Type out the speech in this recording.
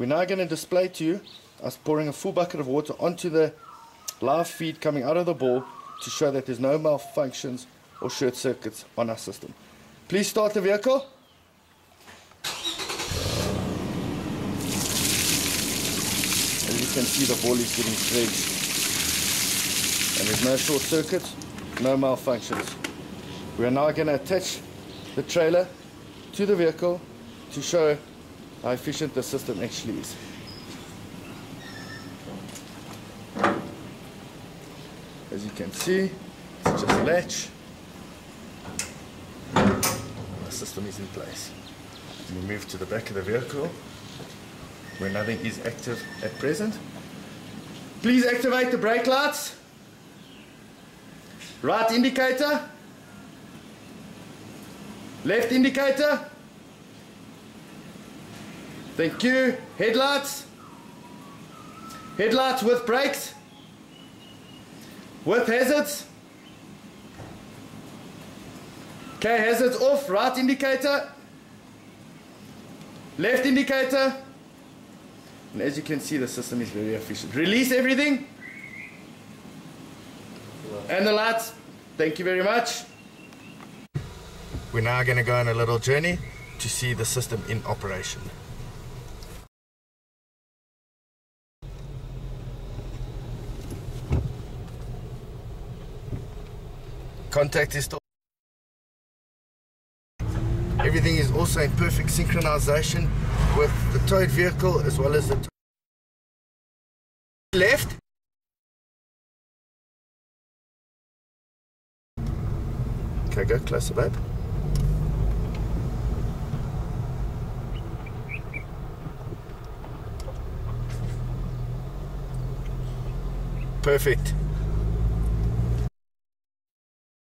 We're now going to display to you us pouring a full bucket of water onto the live feed coming out of the ball to show that there's no malfunctions or short circuits on our system. Please start the vehicle. As you can see the ball is getting dredged and there's no short circuits, no malfunctions. We are now going to attach the trailer to the vehicle to show how efficient the system actually is. As you can see, it's just a latch. The system is in place. We move to the back of the vehicle where nothing is active at present. Please activate the brake lights. Right indicator. Left indicator. Thank you. Headlights. Headlights with brakes. With hazards. Okay, hazards off. Right indicator. Left indicator. And as you can see, the system is very efficient. Release everything. And the lights. Thank you very much. We're now going to go on a little journey to see the system in operation. Contact is still Everything is also in perfect synchronization with the towed vehicle as well as the left. Okay, go closer, babe. Perfect.